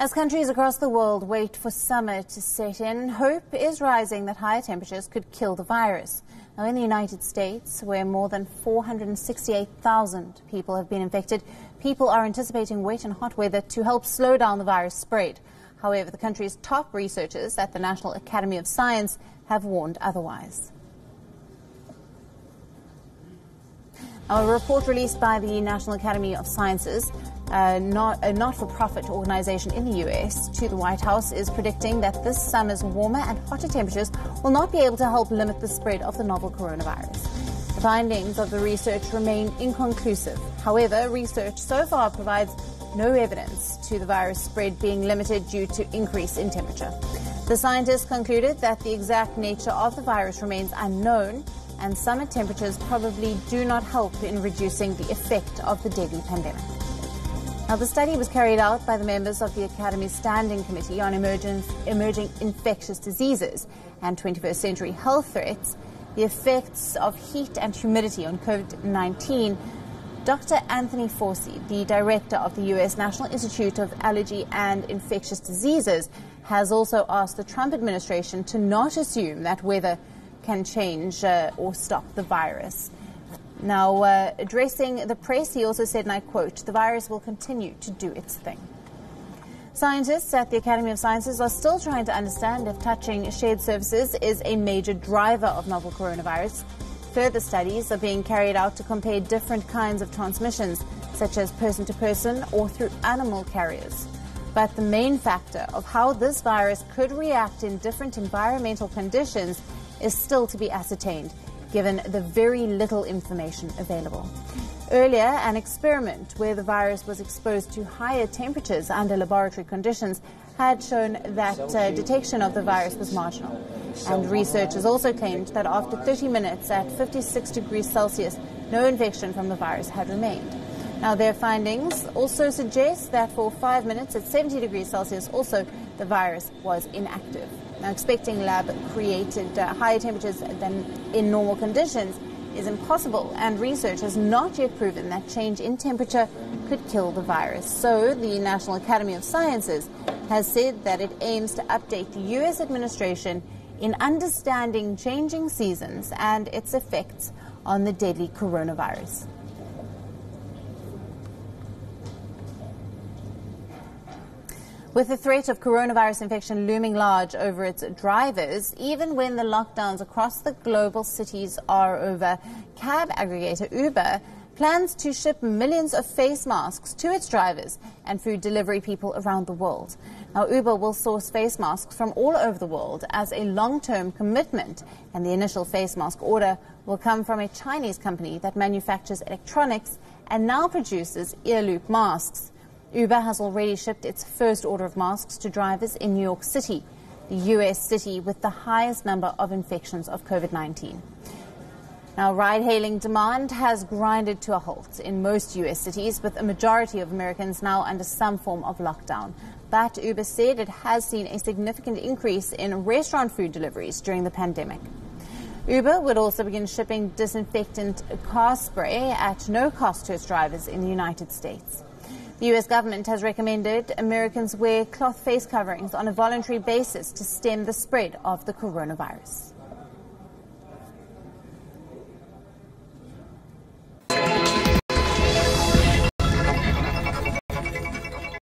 As countries across the world wait for summer to set in, hope is rising that higher temperatures could kill the virus. Now, in the United States, where more than 468,000 people have been infected, people are anticipating wet and hot weather to help slow down the virus spread. However, the country's top researchers at the National Academy of Science have warned otherwise. A report released by the National Academy of Sciences not, a not for profit organization in the US to the White House is predicting that this summer's warmer and hotter temperatures will not be able to help limit the spread of the novel coronavirus. The findings of the research remain inconclusive. However, research so far provides no evidence to the virus spread being limited due to increase in temperature. The scientists concluded that the exact nature of the virus remains unknown and summer temperatures probably do not help in reducing the effect of the deadly pandemic. Now, the study was carried out by the members of the Academy's Standing Committee on Emerging, Emerging Infectious Diseases and 21st Century Health Threats, the effects of heat and humidity on COVID 19. Dr. Anthony Fauci, the director of the U.S. National Institute of Allergy and Infectious Diseases, has also asked the Trump administration to not assume that weather can change uh, or stop the virus. Now, uh, addressing the press, he also said, and I quote, the virus will continue to do its thing. Scientists at the Academy of Sciences are still trying to understand if touching shared surfaces is a major driver of novel coronavirus. Further studies are being carried out to compare different kinds of transmissions, such as person to person or through animal carriers. But the main factor of how this virus could react in different environmental conditions is still to be ascertained given the very little information available. Earlier, an experiment where the virus was exposed to higher temperatures under laboratory conditions had shown that uh, detection of the virus was marginal. And researchers also claimed that after 30 minutes at 56 degrees Celsius, no infection from the virus had remained. Now, their findings also suggest that for five minutes at 70 degrees Celsius, also the virus was inactive. Now, expecting lab created uh, higher temperatures than in normal conditions is impossible, and research has not yet proven that change in temperature could kill the virus. So, the National Academy of Sciences has said that it aims to update the U.S. administration in understanding changing seasons and its effects on the deadly coronavirus. With the threat of coronavirus infection looming large over its drivers, even when the lockdowns across the global cities are over, cab aggregator Uber plans to ship millions of face masks to its drivers and food delivery people around the world. Now, Uber will source face masks from all over the world as a long term commitment, and the initial face mask order will come from a Chinese company that manufactures electronics and now produces ear loop masks. Uber has already shipped its first order of masks to drivers in New York City, the U.S. city with the highest number of infections of COVID 19. Now, ride hailing demand has grinded to a halt in most U.S. cities, with a majority of Americans now under some form of lockdown. But Uber said it has seen a significant increase in restaurant food deliveries during the pandemic. Uber would also begin shipping disinfectant car spray at no cost to its drivers in the United States. The US government has recommended Americans wear cloth face coverings on a voluntary basis to stem the spread of the coronavirus.